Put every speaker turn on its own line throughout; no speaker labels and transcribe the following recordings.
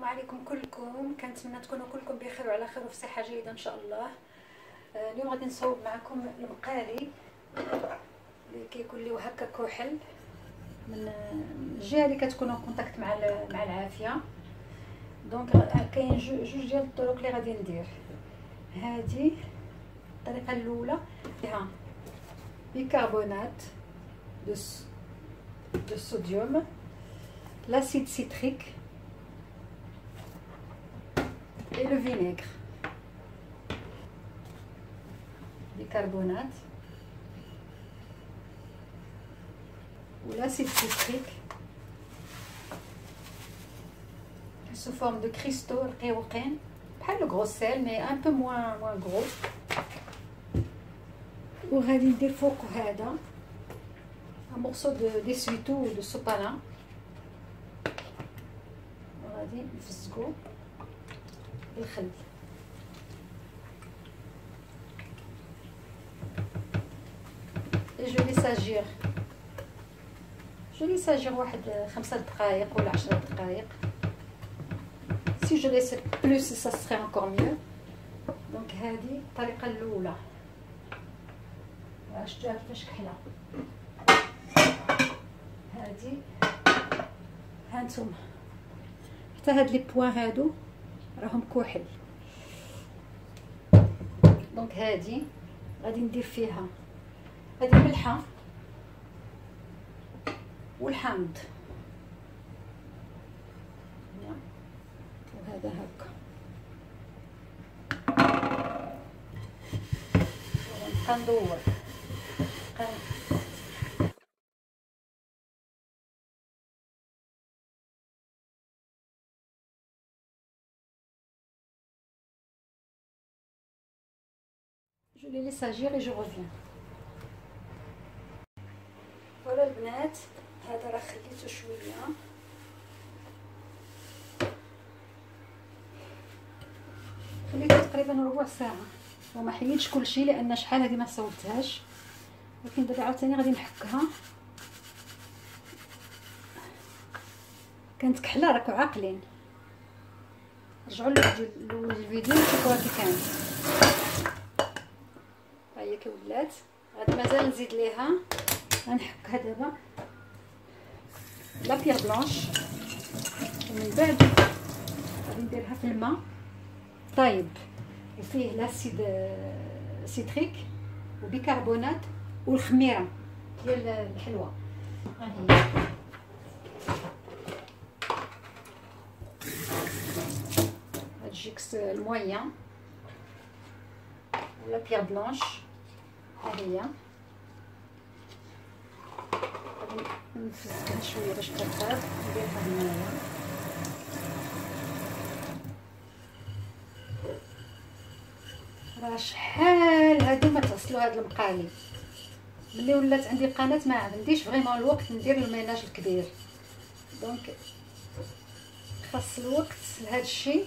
السلام عليكم كلكم. كنتمنى تكونوا كلكم بخير وعلى خير وفي صحة جيدة إن شاء الله. آه، اليوم غادي نصوب معكم المقالي اللي كيكون لي هكا كحل. من الجهة اللي كتكون contact مع مع العافية. donc كاين جوج ديال الطرق اللي غادي ندير. هذه الطريقة الأولى فيها bicarbonate de دو الصوديوم l'acide citrique et le vinaigre. Bicarbonate ou l'acide citrique sous forme de cristaux réoquin, pas le gros sel mais un peu moins, moins gros. وغادي ندير فوق هذا un morceau de d'essuie-tout ou de sopalin وغادي نفسكو الخل. je laisse agir je laisse agir واحد خمسة دقائق ولا عشرة دقائق si je laisse plus ça serait encore mieux donc هذه الطريقة الأولى. شفتوها كيفاش كحلة هذه هانتوما. حتى هاد les points هادو. راهم كحل. donc هادي غادي ندير فيها. هادي الملحه والحامض. وهذا هكا. نبقى les laisse agir et je reviens. فوالا البنات هذا راه خليته شوية خليته تقريبا ربع ساعة. وما حيدش كلشي لأن شحال هذه ما صوبتهاش. ولكن دابا عاوتاني غادي نحكها. كانت كحلة راكو عاقلين. رجعوا للفيديو شوفوها كي كانت هي كي ولات. غادي مازال نزيد ليها. غنحكها دابا. la pierre blanche ومن بعد غادي نديرها في الماء. طايب وفيه l'acide citrique وبيكربونات والخميرة ديال الحلوى. ها هي هاد جيكس المويان ولا بيير بلانش هي نفسكها شوية باش تطاب نديرها هنايا راه شحال هادو ما تغسلوا هاد المقالي. ملي ولات عندي قناة ما عنديش فريمون الوقت ندير الميناج الكبير. دونك خاص الوقت لهذا الشيء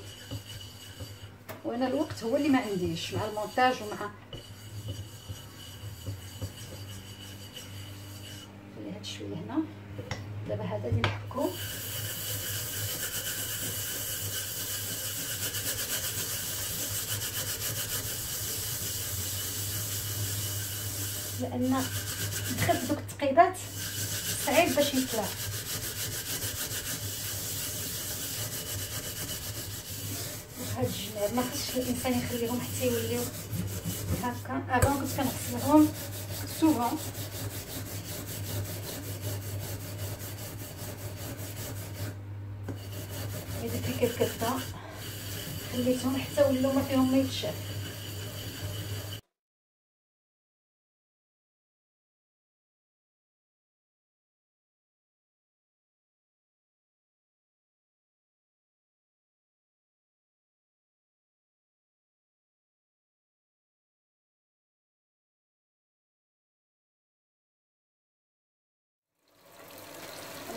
وأنا الوقت هو اللي ما عنديش مع المونتاج ومع هاد شوية هنا. دابا هذا اللي نحكو. لأن دخلت دوك التقيبات صعيب باش يطلع. هاد الجمال ما خصش الإنسان يخليهم حتى يوليو هكا. افون كنت كنغسلهم سوفون في كركبه خليتهم حتى ولاو ما فيهم ما يتشاف.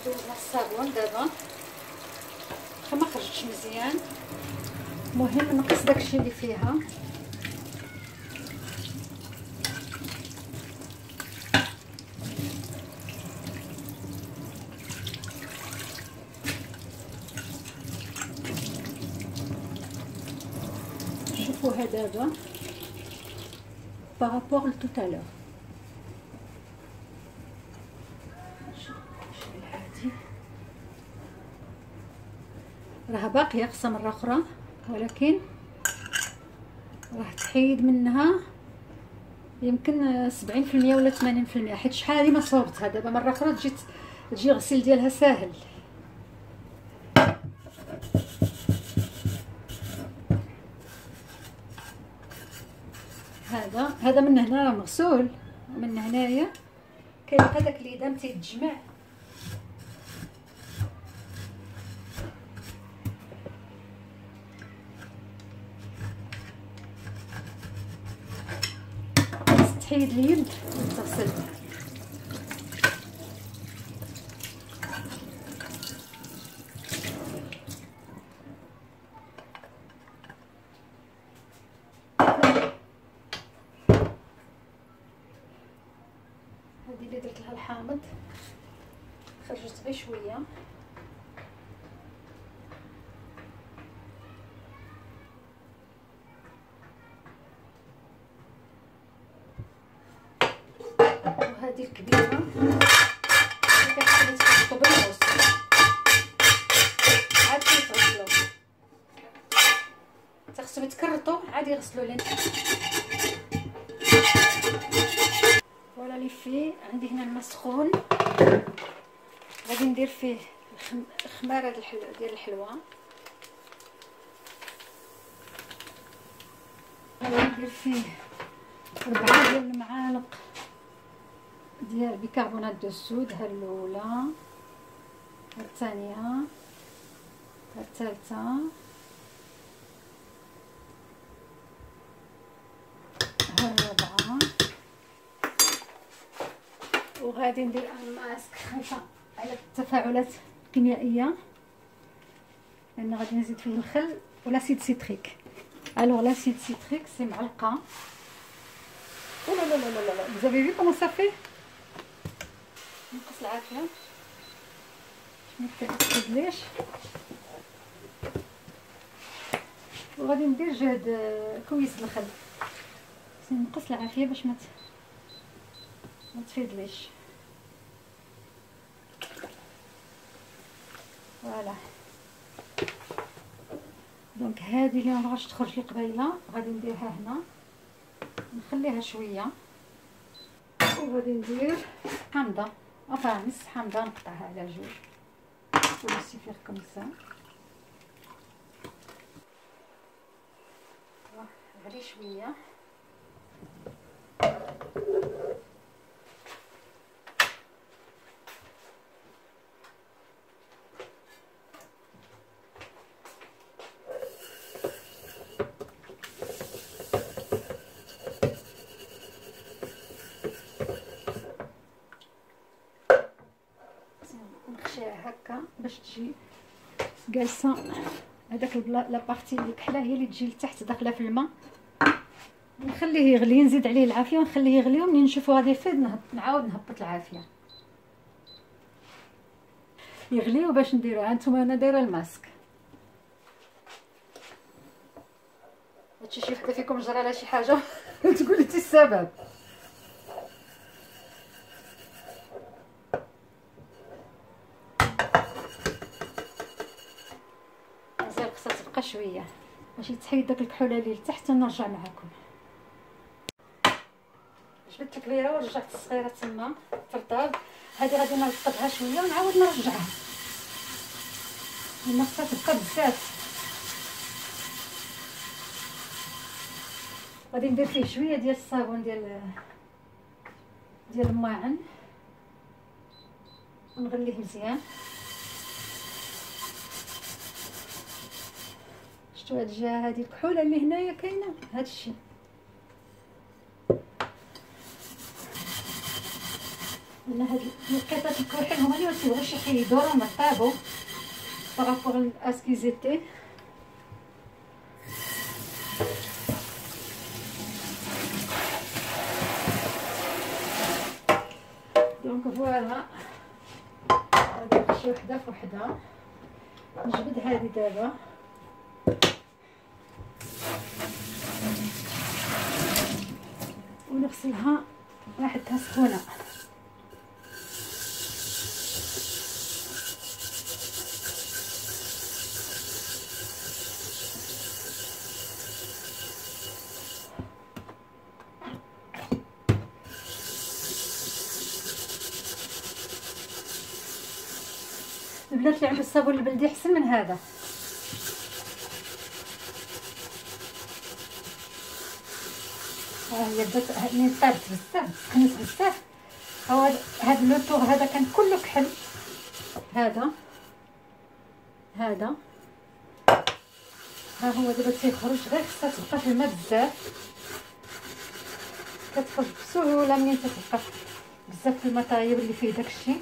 ندوز الصابون دابا. فما خرجتش مزيان. مهم نقص داكشي اللي فيها. شوفوها دابا. par rapport à tout à l'heure باقية خصها مره أخرى ولكن راح تحيد منها يمكن سبعين في المية ولا ثمانين في المية حيت شحال هادي ما صوبتها. دابا مرة أخرى تجي تجي غسيل ديالها ساهل. هذا هذا من هنا مغسول. من هنايا كيبقى داك اليدام تيتجمع. تحيد اليد وتغسل هذه اللي درت لها الحامض خرجت غير شوية وهذه الكبيره اللي كتخلي تحطو بالنص عاد كيتغسلو تخصو يتكرطو عاد يغسلو لين فوالا لي في عندي هنا الماء سخون غادي ندير فيه الخماره ديال الحلوى. غادي ندير فيه ربعة ديال المعالق ديال bicarbonate de soude ها الأولى. ها الثانية. ها الثالثة ها الرابعه وغادي ندير ماسك خايفة على التفاعلات الكيميائية. لأن غادي نزيد فيه الخل ولاسيد سيتريك. الوغ لاسيد سيتريك سي معلقة. Oh là là là là là Vous avez vu comment ça fait نقص العافية. متكتبليش وغادي ندير جهد كويس الخل. نقص العافية باش ما ما تفيدليش. Voilà. Donc هذه اللي ما بغاش تخرج لي قبيلة غادي نديرها هنا. نخليها شوية. وغادي ندير حامضه أفا نص حامضه نقطعها على جوج. voilà سيفير comme ça. غير شوية نخشيها هكا باش تجي جالسة هذاك la partie اللي كحله هي اللي تجي لتحت داخلة في الماء. نخليه يغلي نزيد عليه العافية ونخليه يغلي ومنين نشوفو غادي يفيض نعاود نهبط العافية. يغلي وباش نديرو هانتوما أنا دايرة الماسك. هادشي شي وحده فيكم جرى لها شي حاجة؟ تقول لي السبب تبقى شوية. باش يتحيد داك الكحولة اللي لتحت ونرجع معكم جبت الكبيره ورجعت الصغيرة تما ترطب هذه غادي نرطبها شوية ونعاود نرجعها. لما خصها تبقى بزاف. غادي ندير فيه شوية ديال الصابون ديال ديال الماعن. ونغليه مزيان. شفتوا هاد الجهة هادي الكحوله اللي هنايا كاينة؟ هاد الشيء لأن هاد القطات الكحل هما اللي متيبغوش يحيدو راهم طابو بارابور اسكيزيتي دونك فوالا غادي وحده في وحده نجبد هذه دابا ونغسلها راحتها سخونه البنات اللي عنده الصابون البلدي أحسن من هذا ها هي بدات هاني طابت بزاف سخنت بزاف. هو هذا لو طور هذا كان كله كحل هذا. هذا. ها هو دابا تيخرج غير خصها تبقى في الماء بزاف. كتخرج بسهولة منين تتبقى؟ بزاف في الماء طايب اللي فيه داكشي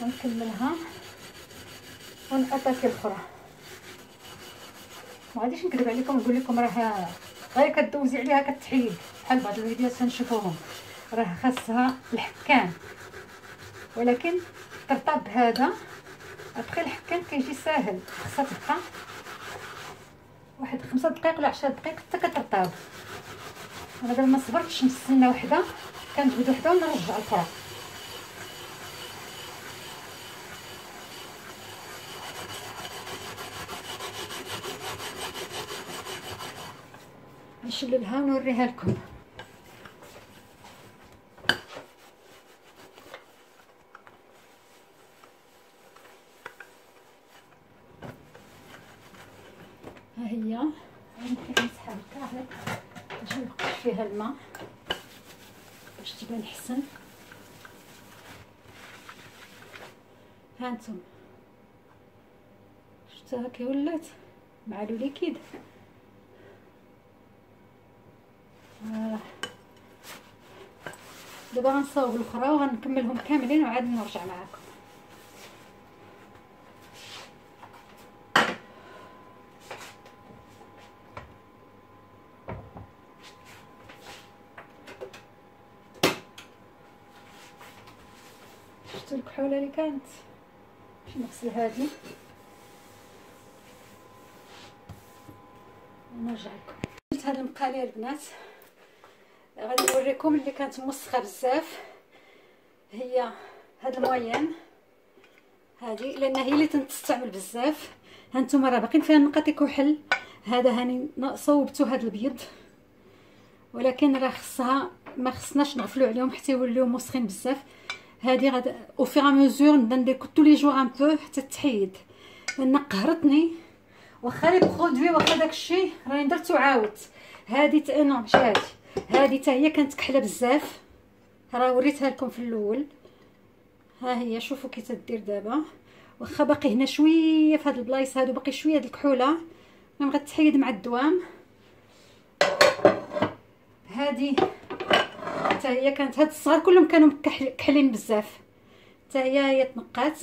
ونكملها. ونأتاكي الاخرى ما غاديش نكذب عليكم ونقول لكم راه غير كدوزي عليها كتحيد. بحال بعض الفيديوهات تنشوفوهم. راه خاصها الحكام. ولكن ترطب هذا ابخي الحكام كيجي ساهل. خاصها تبقى واحد خمسة دقائق ولا عشرة دقائق حتى كترطب أنا دابا ما صبرتش نستنى وحدة. كنجبد وحدة ونرجع الاخرى نشللها ونوريها لكم. ها هي. نحيد نسحب كاع باش نبقاش فيها الماء. باش تبان حسن هانتم شفتوها كي ولات؟ مع لو ليكيد دابا غنصاوب الأخرى وغنكملهم كاملين وعاد نرجع معاكم. الكحوله اللي كانت؟ باش نغسل هذه ونرجع لكم. قلت هاد المقاليه البنات؟ غادي نوريكم اللي كانت موسخه بزاف. هي هاد الموين. هذه لأن هي اللي تنستعمل بزاف. هانتوما راه باقيين فيها نقاط كحل هذا هاني صوبتو هاد البيض. ولكن راه خصها ما خصناش نغفلو عليهم حتى يوليو موسخين بزاف. هذه غاد au fur et à mesure نبدا ندير كل les jours un peu حتى تحيد. لأن قهرتني. واخا les produits واخا داكشي راني درت وعاودت هذه تا نو ماشي هذه هذه حتى هي كانت كحلة بزاف. راه وريتها لكم في الأول. ها هي شوفوا كي تدير دابا. واخا باقي هنا شوية في هاد البلايص هادو باقي شوية د الكحولة. المهم غتحيد مع الدوام. هذه حتى هي كانت هاد الصغار كلهم كانوا كحلين بزاف. حتى هي هي تنقات.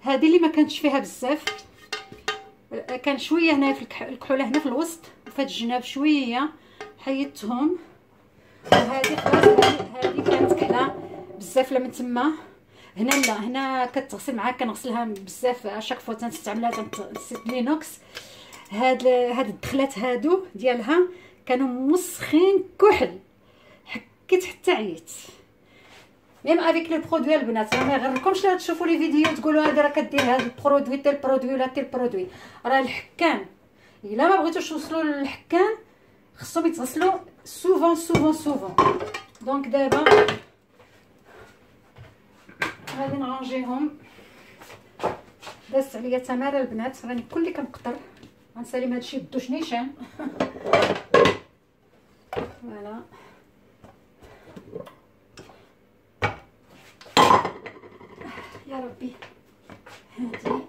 هذه اللي ما كانتش فيها بزاف. كان شوية هنا في الكحولة هنا في الوسط. وفي الجناب شوية حيدتهم. وهذه خلاص هذه كانت كحلة بزاف من تما. هنا لا هنا كتغسل معاك كنغسلها بزاف اشاك فوا تنستعملها تنسيت لينوكس. هاد هاد الدخلات هادو ديالها كانوا مسخين كحل. حكيت حتى عييت. même avec les produits البنات ما يغركمش لا تشوفوا les vidéos تقولوا هذا راه كدير هذا ال produit tel produit ولا tel produit. راه الحكام إلا ما بغيتوش توصلوا للحكام خصهم يتغسلوا souvent souvent souvent donc دابا غادي نرانجيهم. دازت عليا تماره البنات راني كلي كنقطر غنسالي هادشي بدوش نيشان voilà. يا ربي. هادي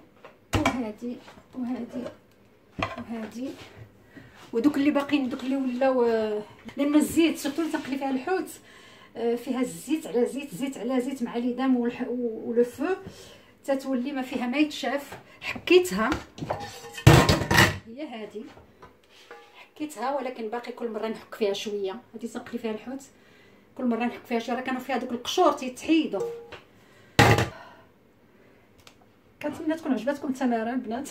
وهادي وهادي. وهادي ودوك اللي باقيين دوك اللي ولاو لأن الزيت surtout تنقلي فيها الحوت؟ آه، فيها الزيت على زيت زيت على زيت مع ليدام و le feu. تتولي ما فيها ما يتشاف. حكيتها. هي هذه حكيتها ولكن باقي كل مرة نحك فيها شوية. هذه تنقلي فيها الحوت. كل مرة نحك فيها شوية. راه كانوا فيها دوك القشور تيتحيدوا كنتمنى تكون عجبتكم التمارين البنات.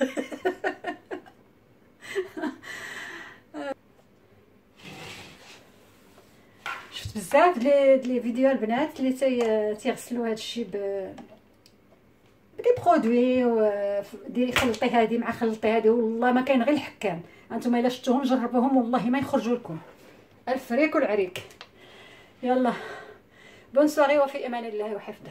بزاف لي les vidéos البنات اللي تي تيغسلوا هذا الشيء ب ب des produits ديري خلطي هذه مع خلطي هذه والله ما كاين غير الحكام. أنتم الا شفتوهم جربوهم والله ما يخرجوا لكم. الفريك والعريك يلا. bonne soirée وفي أمان الله وحفظه.